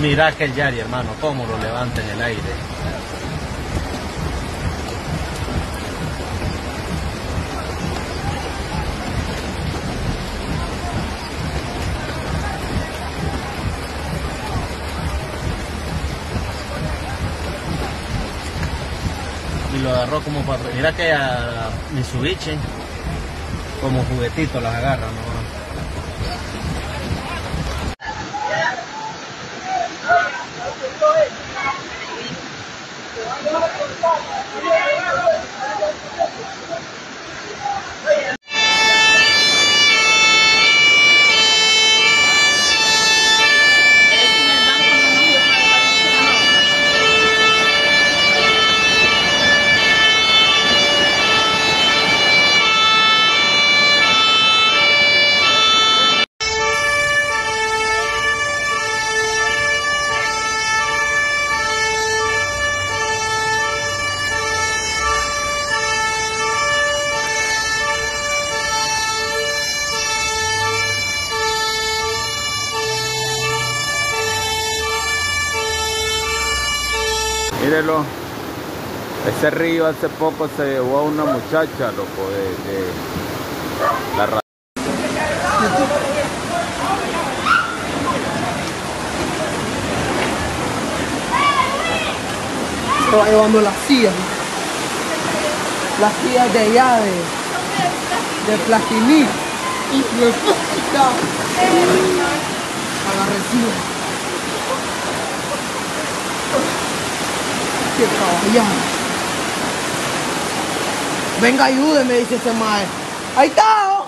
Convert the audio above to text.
Mira que el Yari, hermano, cómo lo levanta en el aire. y lo agarró como para... Mira que a Mitsubishi como juguetito las agarra, ¿no? Mírelo. Ese río hace poco se llevó a una muchacha, loco, de, de la va llevando las sillas. Las sillas de allá de, plastilina. Y de puta. Agarrecido. Venga, ayúdeme, dice ese mae. Ahí está.